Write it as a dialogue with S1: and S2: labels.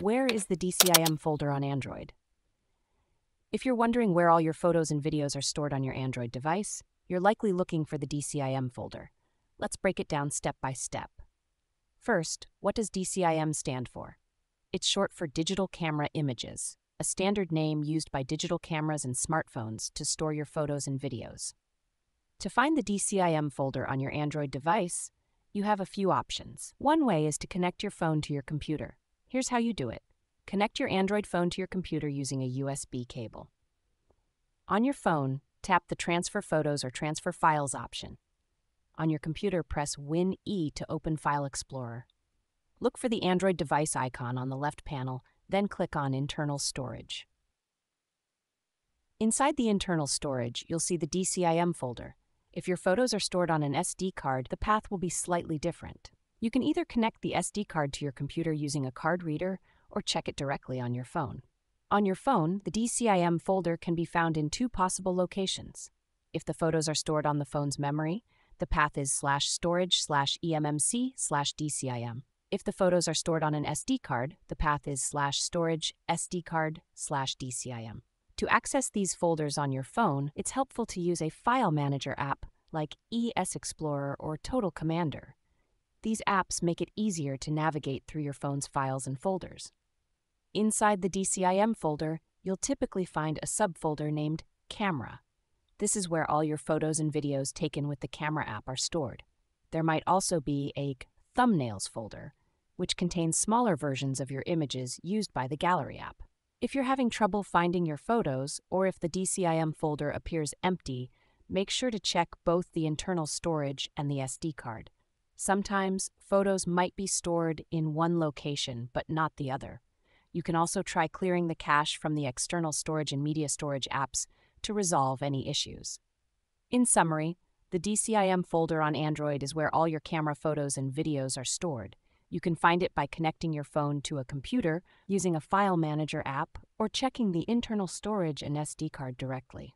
S1: Where is the DCIM folder on Android? If you're wondering where all your photos and videos are stored on your Android device, you're likely looking for the DCIM folder. Let's break it down step by step. First, what does DCIM stand for? It's short for Digital Camera Images, a standard name used by digital cameras and smartphones to store your photos and videos. To find the DCIM folder on your Android device, you have a few options. One way is to connect your phone to your computer. Here's how you do it connect your Android phone to your computer using a USB cable. On your phone, tap the Transfer Photos or Transfer Files option. On your computer, press Win E to open File Explorer. Look for the Android device icon on the left panel, then click on Internal Storage. Inside the internal storage, you'll see the DCIM folder. If your photos are stored on an SD card, the path will be slightly different. You can either connect the SD card to your computer using a card reader or check it directly on your phone. On your phone, the DCIM folder can be found in two possible locations. If the photos are stored on the phone's memory, the path is slash storage slash EMMC slash DCIM. If the photos are stored on an SD card, the path is slash storage SD card slash DCIM. To access these folders on your phone, it's helpful to use a file manager app like ES Explorer or Total Commander. These apps make it easier to navigate through your phone's files and folders. Inside the DCIM folder, you'll typically find a subfolder named Camera. This is where all your photos and videos taken with the Camera app are stored. There might also be a Thumbnails folder, which contains smaller versions of your images used by the Gallery app. If you're having trouble finding your photos, or if the DCIM folder appears empty, make sure to check both the internal storage and the SD card. Sometimes, photos might be stored in one location but not the other. You can also try clearing the cache from the external storage and media storage apps to resolve any issues. In summary, the DCIM folder on Android is where all your camera photos and videos are stored. You can find it by connecting your phone to a computer, using a file manager app, or checking the internal storage and SD card directly.